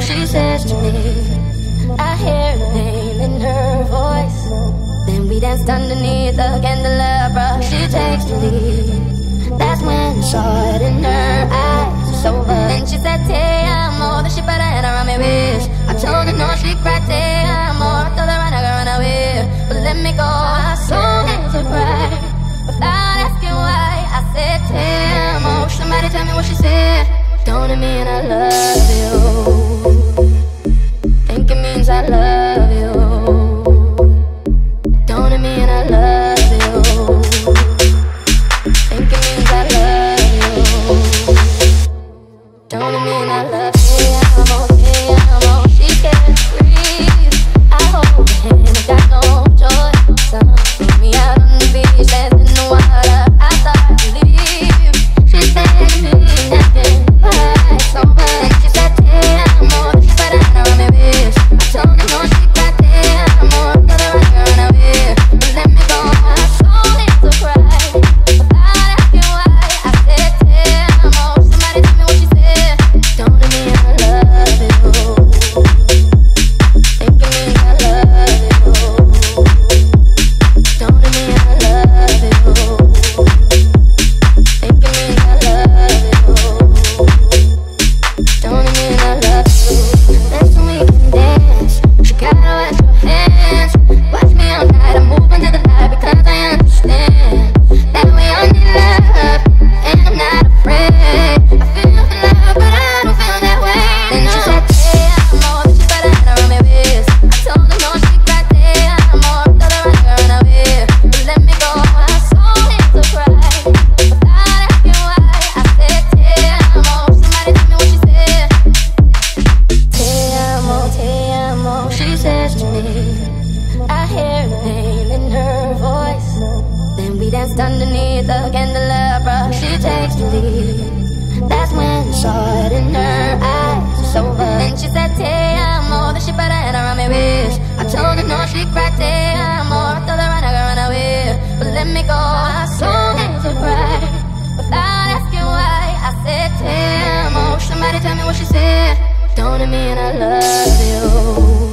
she says to me. I hear the name in her voice. Then we danced underneath the candelabra. She takes the lead. That's when I saw it in her eyes. It's over. Then she said, Te amo. Then she put her hand around my waist. I told her no, she cried, Don't it mean I love you? Think it means I love you. Don't it mean I love you? Think it means I love you. Don't it mean I love you? Underneath the candelabra. She takes the lead. That's when I saw it in her eyes. It's over. Then she said, Te amo. Then she put her hand around my waist. I told her no, she cried, Te amo. I told her run, I gotta run away. But let me go. I needs to cry. Without asking why, I said, Te amo. Oh, somebody tell me what she said. Don't it mean I love